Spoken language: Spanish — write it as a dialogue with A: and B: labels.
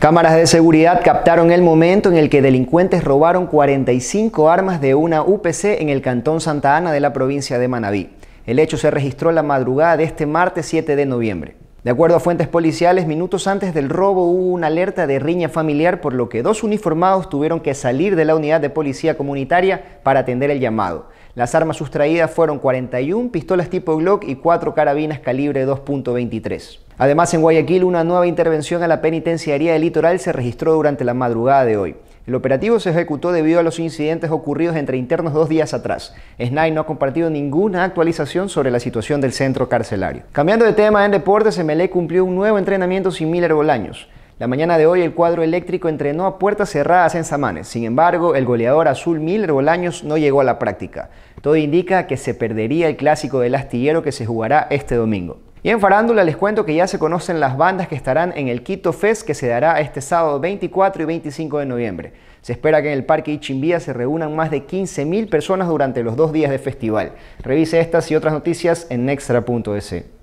A: Cámaras de seguridad captaron el momento en el que delincuentes robaron 45 armas de una UPC en el cantón Santa Ana de la provincia de Manabí. El hecho se registró la madrugada de este martes 7 de noviembre. De acuerdo a fuentes policiales, minutos antes del robo hubo una alerta de riña familiar, por lo que dos uniformados tuvieron que salir de la unidad de policía comunitaria para atender el llamado. Las armas sustraídas fueron 41 pistolas tipo Glock y 4 carabinas calibre 2.23. Además, en Guayaquil, una nueva intervención a la penitenciaría del litoral se registró durante la madrugada de hoy. El operativo se ejecutó debido a los incidentes ocurridos entre internos dos días atrás. SNAI no ha compartido ninguna actualización sobre la situación del centro carcelario. Cambiando de tema en deportes, MLE cumplió un nuevo entrenamiento sin Miller Bolaños. La mañana de hoy el cuadro eléctrico entrenó a puertas cerradas en Samanes. Sin embargo, el goleador azul Miller Bolaños no llegó a la práctica. Todo indica que se perdería el clásico del astillero que se jugará este domingo. Y en farándula les cuento que ya se conocen las bandas que estarán en el Quito Fest que se dará este sábado 24 y 25 de noviembre. Se espera que en el Parque Ichimbía se reúnan más de 15.000 personas durante los dos días de festival. Revise estas y otras noticias en nextra.es.